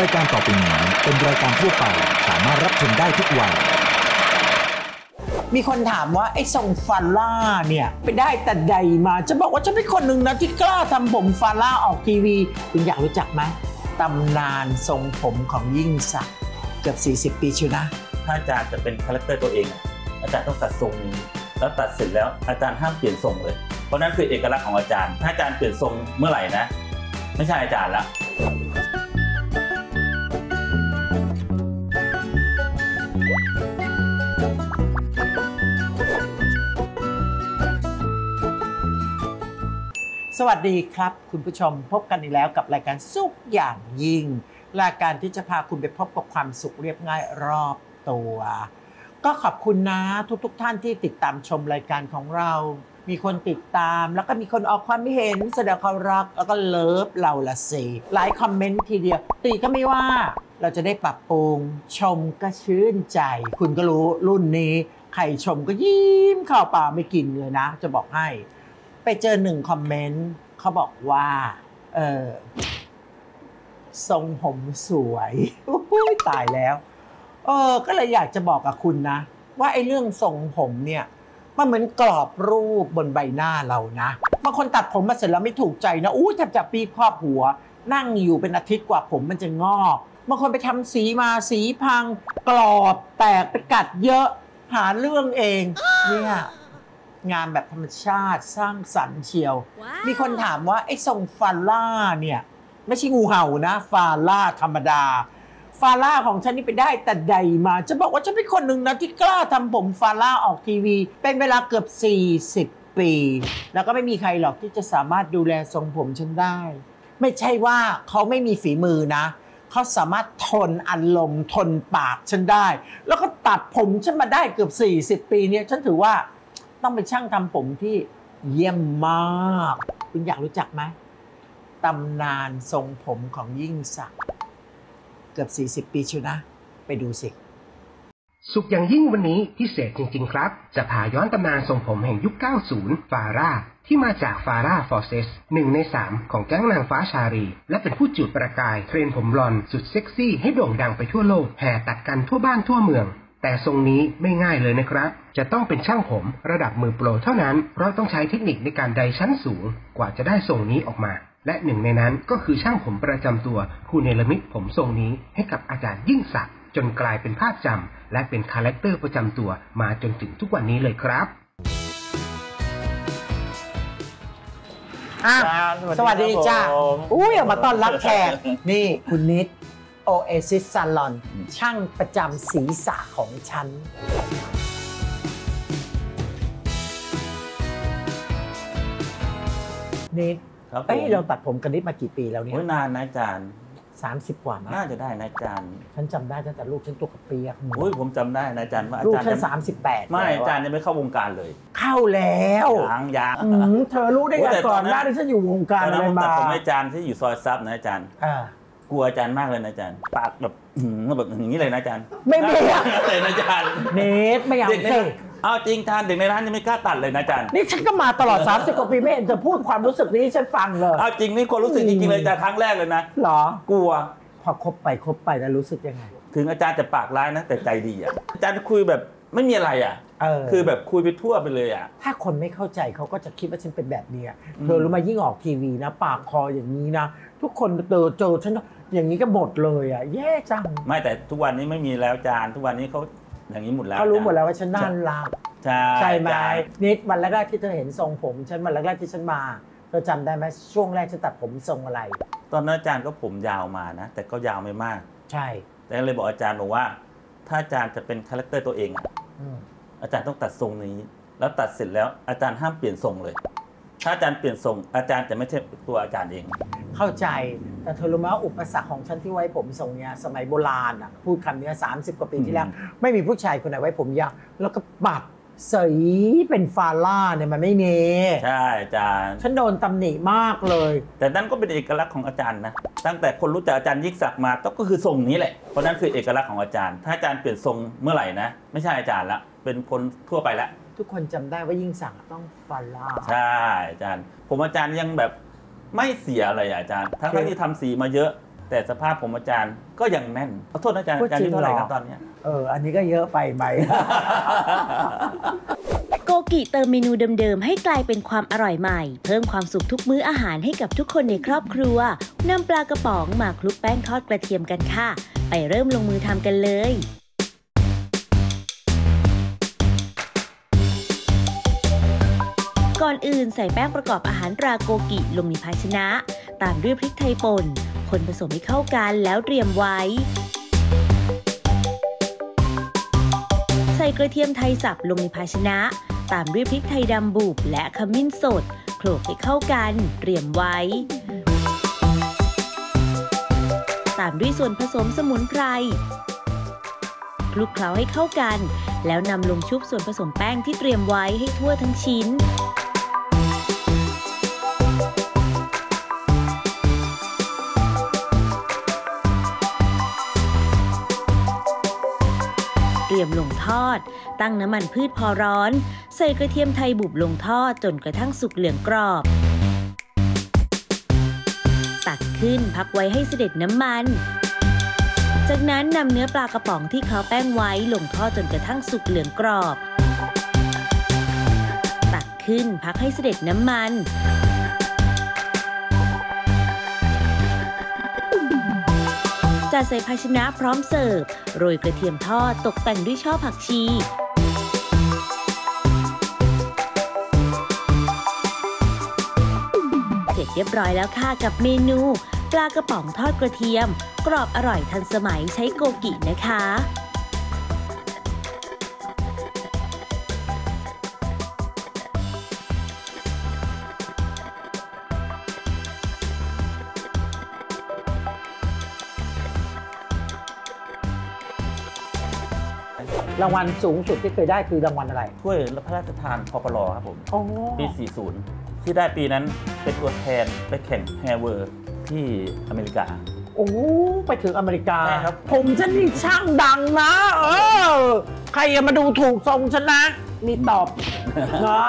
รายการต่อไปนี้เป็นรายการทั่วไปสามารถรับชมได้ทุกวัย มีคนถามว่าไอ้ทรงฟาร่าเนี่ยไปได้แต่ใดมา จะบอกว่าฉันเป็นคนหนึ่งนะที่กล้าทำผมฟาร่าออกทีวีคุณอยากรู้จักไหมตำนานทรงผมของยิ่งศักดิ์เกือบ40 ปีชิวนะ ถ้าอาจารย์จะเป็นคาแรคเตอร์ตัวเองอะอาจารย์ต้องตัดทรงนี้แล้วตัดเสร็จแล้วอาจารย์ห้ามเปลี่ยนทรงเลย เพราะนั่นคือเอกลักษณ์ของอาจารย์ ถ้าอาจารย์เปลี่ยนทรงเมื่อไหร่นะ ไม่ใช่อาจารย์ละ สวัสดีครับ คุณผู้ชมพบกันอีกแล้วกับรายการสุขอย่างยิ่ง รายการที่จะพาคุณไปพบกับความสุขเรียบง่ายรอบตัว ก็ขอบคุณนะทุกๆทท่านที่ติดตามชมรายการของเรา มีคนติดตามแล้วก็มีคนออกความเห็น แสดงความรักแล้วก็เลิฟเราละสิหลายคอมเมนต์ทีเดียว ตีก็ไม่ว่าเราจะได้ปรับปรุงชมก็ชื่นใจ คุณก็รู้รุ่นนี้ ใครชมก็ยิ้มข้าวเปล่าไม่กินเลยนะ จะบอกให้ ไปเจอหนึ่งคอมเมนต์เขาบอกว่าเออทรงผมสวยตายแล้ว เออ ก็เลยอยากจะบอกกับคุณนะ ว่าไอ้เรื่องทรงผมเนี่ยมันเหมือนกรอบรูปบนใบหน้าเรานะบางคนตัดผมมาเสร็จแล้วไม่ถูกใจนะอู้แทบจะปีครอบหัว นั่งอยู่เป็นอาทิตย์กว่าผมมันจะงอกบางคนไปทำสีมาสีพังกรอบแตกไปกัดเยอะ หาเรื่องเองเนี่ย งานแบบธรรมชาติสร้างสรรค์เชียว มีคนถามว่าไอ้ทรงฟาร่าเนี่ย ไม่ใช่งูเห่านะ ฟาร่าธรรมดา ฟาร่าของฉันนี่ไปได้แต่ใดมา จะบอกว่าฉันเป็นคนหนึ่งนะที่กล้าทำผมฟาร่าออกทีวี เป็นเวลาเกือบ 40 ปี แล้วก็ไม่มีใครหรอกที่จะสามารถดูแลทรงผมฉันได้ ไม่ใช่ว่าเขาไม่มีฝีมือนะเขาสามารถทนอารมณ์ทนปากฉันได้ แล้วก็ตัดผมฉันมาได้เกือบ 40 ปีเนี่ยฉันถือว่า ต้องเป็นช่างทำผมที่เยี่ยมมาก คุณอยากรู้จักไหมตำนานทรงผมของยิ่งศักดิ์เกือบ 40 ปีชิวนะ ไปดูสิ สุขอย่างยิ่งวันนี้พิเศษจริง ๆ ครับ จะพาย้อนตำนานทรงผมแห่งยุค 90 ฟาร่าที่มาจากฟาร่าฟอร์เซสหนึ่งในสามของแก๊งนางฟ้าชารี และเป็นผู้จุดประกายเทรนผมบลอนสุดเซ็กซี่ให้โด่งดังไปทั่วโลกแห่ตัดกันทั่วบ้านทั่วเมือง แต่ทรงนี้ไม่ง่ายเลยนะครับ จะต้องเป็นช่างผมระดับมือโปรเท่านั้น เพราะต้องใช้เทคนิคในการไดชั้นสูง กว่าจะได้ทรงนี้ออกมา และหนึ่งในนั้นก็คือช่างผมประจำตัวผู้เนรมิตผมทรงนี้ให้กับอาจารย์ยิ่งศักดิ์จนกลายเป็นภาพจำและเป็นคาแรคเตอร์ประจำตัวมาจนถึงทุกวันนี้เลยครับอะอาจารย์สวัสดีจ้าครับผมอุ้ยออกมาต้อนรับแขก นี่คุณนิจ Oasis Salon ช่างประจำศีรษะของฉันนิดครับผมเอ้ยเราตัดผมกันนิดมากี่ปีแล้วเนี่ยโอ้ยนานนะอาจารย์สามสิบกว่ามั้ยน่าจะได้นะอาจารย์ฉันจำได้ตั้งแต่ลูกฉันตัวกระเปียกโอ้ยผมจำได้นะอาจารย์ว่าอาลูกจารย์ฉันยังสามสิบแปดไม่อาจารย์ยังไม่เข้าวงการเลยเข้าแล้วยังยัง อืมเธอรู้ได้โอ้ไงแต่ก่อนตอนนั้น หน้าที่ฉันอยู่วงการตอนอะนั้นไรผมตัมาดผมให้อาจารย์ที่อยู่ซอยซับนะอาจารย์ อ่า กลัวอาจารย์มากเลยนะอาจารย์ ปากแบบอื้อหือแบบอย่างนี้เลยนะอาจารย์ไม่มีอะเลยนะอาจารย์เนทไม่เอาเด็กในสิร้านเอาจริงอาจารย์เด็กในร้านยังไม่กล้าตัดเลยนะอาจารย์นี่ฉันก็มาตลอด 30 กว่าปีไม่เห็นจะพูดความรู้สึกนี้ให้ฉันฟังเลยเอาจริงนี่คนรู้สึกจริงๆเลยอาจารย์ครั้งแรกเลยนะเหรอ กลัว พอคบไปคบไปแล้วรู้สึกยังไง ถึงอาจารย์จะปากร้ายนะแต่ใจดีอะอาจารย์คุยแบบไม่มีอะไรอะ เออ คือแบบคุยไปทั่วไปเลยอะ ถ้าคนไม่เข้าใจเขาก็จะคิดว่าฉันเป็นแบบเนี้ยอืมเธอรู้ไหมายิ่งออกทีวีนะ ปากคออย่างนี้นะ ทุกคนเจอเจอฉันอย่างนี้ก็หมดเลยอะแย่จังไม่แต่ทุกวันนี้ไม่มีแล้วอาจารย์ทุกวันนี้เขาอย่างนี้หมดแล้วเขารู้หมดอจแล้วว่าฉันน่ารักใช่ใช่ไหมอาจารย์นิจวันแรกๆที่เธอเห็นทรงผมฉันวันแรกๆที่ฉันมาเธอจำได้ไหมช่วงแรกฉันตัดผมทรงอะไร ตอนนั้นอาจารย์ก็ผมยาวมานะ แต่ก็ยาวไม่มาก ใช่ แต่เลยบอกอาจารย์บอกว่า ถ้าอาจารย์จะเป็นคาแรคเตอร์ตัวเองอะอืมอาจารย์ต้องตัดทรงนี้ แล้วตัดเสร็จแล้วอาจารย์ห้ามเปลี่ยนทรงเลย ถ้าอาจารย์เปลี่ยนทรงอาจารย์จะไม่ใช่ตัวอาจารย์เอง เข้าใจ แต่เธอรู้ไหมว่าอุปสรรคของฉันที่ไว้ผมทรงเนี้ยสมัยโบราณอะพูดคำเนี้ย30กว่าปีที่แล้ว ไม่มีผู้ชายคนไหนไว้ผมยาวแล้วก็ปัดสีเป็นฟาร่าเนี่ยมันไม่มีใช่อาจารย์ ฉันโดนตำหนิมากเลย แต่นั่นก็เป็นเอกลักษณ์ของอาจารย์นะ ตั้งแต่คนรู้จักอาจารย์ยิ่งศักดิ์มาก็คือทรงนี้แหละ เพราะนั่นคือเอกลักษณ์ของอาจารย์ ถ้าอาจารย์เปลี่ยนทรงเมื่อไหร่นะ ไม่ใช่อาจารย์ละ เป็นคนทั่วไปละ ทุกคนจำได้ว่ายิ่งสั่งต้องฟาร่าใช่อาจารย์ ผมอาจารย์ยังแบบไม่เสียอะไรอะอาจารย์ ทั้งๆที่ทำสีมาเยอะ แต่สภาพผมอาจารย์ก็ยังแน่นขอโทษนะอาจารย์พูดอาจารย์จริอายุงเท่าไหร่เหรอครับตอนเนี้ยเอออันนี้ก็เยอะไปไหมโกกิเติมเมนูเดิมๆ ให้กลายเป็นความอร่อยใหม่ เพิ่มความสุขทุกมื้ออาหารให้กับทุกคนในครอบครัวนำปลากระป๋องมาคลุกแป้งทอดกระเทียมกันค่ะ ไปเริ่มลงมือทำกันเลย ก่อนอื่นใส่แป้งประกอบอาหารตราโกกิลงในภาชนะ ตามด้วยพริกไทยป่น คนผสมให้เข้ากันแล้วเตรียมไว้ ใส่กระเทียมไทยสับลงในภาชนะ ตามด้วยพริกไทยดำบุบและขมิ้นสดโขลกให้เข้ากัน เตรียมไว้ ตามด้วยส่วนผสมสมุนไพรคลุกเคล้าให้เข้ากัน แล้วนำลงชุบส่วนผสมแป้งที่เตรียมไว้ให้ทั่วทั้งชิ้น รียมลงทอด ตั้งน้ำมันพืชพอร้อน ใส่กระเทียมไทยบุบลงทอดจนกระทั่งสุกเหลืองกรอบ ตักขึ้นพักไว้ให้เสด็จน้ำมัน จากนั้นนำเนื้อปลากระป๋องที่เขาแป้งไว้ลงทอดจนกระทั่งสุกเหลืองกรอบ ตักขึ้นพักให้เสด็จน้ำมัน จัดใส่ภาชนะพร้อมเสิร์ฟ โรยกระเทียมทอดตกแต่งด้วยช่อผักชีเสร็จเรียบร้อยแล้วค่ะกับเมนู ปลากระป๋องทอดกระเทียม กรอบอร่อยทันสมัยใช้โกกินะคะ รางวัลสูงสุดที่เคยได้คือรางวัลอะไร ถ้วยพระราชทานพปลครับผมโอ้ปี 40 ที่ได้ปีนั้นเป็นตัวแทนไปแข่งแฮเวอร์ที่อเมริกา โอ้ไปถึงอเมริกาใช่ครับผมฉันนี่ช่างดังนะ เออ ใครจะมาดูถูกทรงฉันนะ มีตอบเนาะ